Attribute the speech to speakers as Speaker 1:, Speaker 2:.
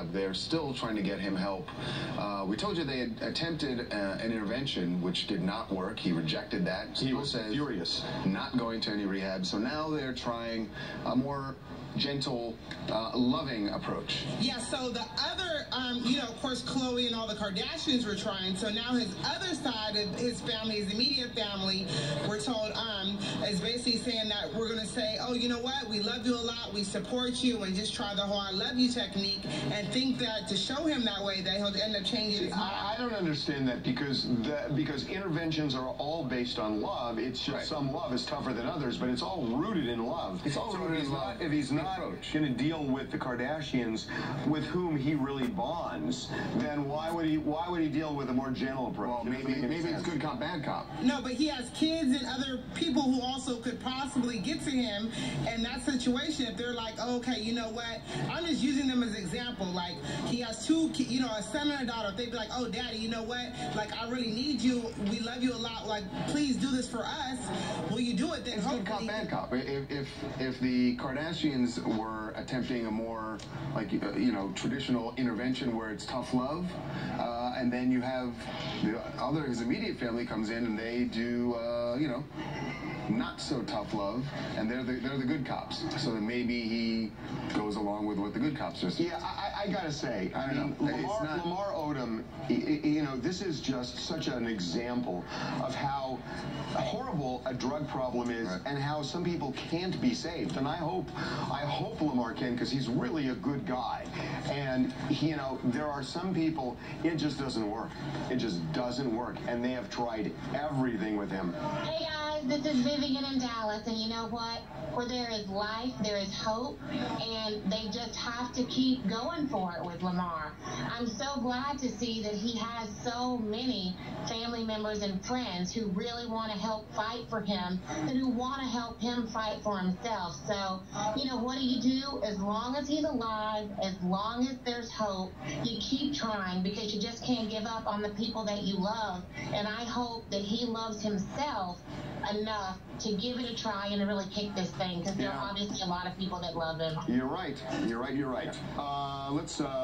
Speaker 1: rehab. They're still trying to get him help. Uh, we told you they had attempted uh, an intervention, which did not work. He rejected that.
Speaker 2: He was
Speaker 1: says
Speaker 2: furious.
Speaker 1: Not going to any rehab. So now they're trying a more gentle, uh, loving approach.
Speaker 3: Yeah, so the other, um, you know, of course, Khloé and all the Kardashians were trying. So now his other side of his family, his immediate family, we're told, um, is basically saying that we're going to say, oh, you know what, we love you a lot, we support you, and just try the whole I love you technique and think that to show him that way that he'll end up changing his mind.
Speaker 2: I, I don't understand that because the, because interventions are all based on love. It's just
Speaker 1: Right.
Speaker 2: some love is tougher than others, but it's all rooted in love.
Speaker 1: It's all
Speaker 2: so
Speaker 1: rooted
Speaker 2: if he's
Speaker 1: in
Speaker 2: not,
Speaker 1: love.
Speaker 2: If he's not
Speaker 1: approach.
Speaker 2: going to deal with the Kardashians, with whom he really bonds, then why would he why would he deal with a more gentle approach?
Speaker 1: Well,
Speaker 2: It
Speaker 1: maybe
Speaker 2: make
Speaker 1: maybe it's good cop, bad cop.
Speaker 3: No, but he has kids and other people who also could possibly get to him in that situation. If they're like, oh, okay, you know what? I'm just using them as example. Like he has two, you know, a son and a daughter. If they'd be like, oh, daddy, you know what? Like I really need you. We love you a lot. Like please do this for us. Will you do it? Then
Speaker 1: It's good cop,
Speaker 3: hopefully-
Speaker 1: bad cop. If, if if the Kardashians were attempting a more like uh, you know traditional intervention where it's tough love, uh, and then you have the other his immediate family comes in and they do uh, you know not so tough love, and they're the they're the good cops. So then maybe he goes along with what the good cops are. saying.
Speaker 2: Yeah, I, I gotta say, I,
Speaker 1: I
Speaker 2: mean,
Speaker 1: know. It's
Speaker 2: Lamar,
Speaker 1: not-
Speaker 2: Lamar Odom, you know, this is just such an example of how horrible a drug problem is
Speaker 1: Right.
Speaker 2: and how some people can't be saved. And I hope, I hope Lamar can because he's really a good guy. And, you know, there are some people, it just doesn't work. It just doesn't work. And they have tried everything with him.
Speaker 4: Hey this is Vivian in Dallas, and you know what? Where there is life, there is hope, and they just have to keep going for it with Lamar. I'm so glad to see that he has so many family members and friends who really want to help fight for him and who want to help him fight for himself. So, you know, what do you do? As long as he's alive, as long as there's hope, you keep trying because you just can't give up on the people that you love. And I hope that he loves himself enough to give it a try and to really kick this thing because there
Speaker 2: Yeah.
Speaker 4: are obviously a lot of people that love him.
Speaker 2: You're right. You're right. You're right. Uh, let's. Uh,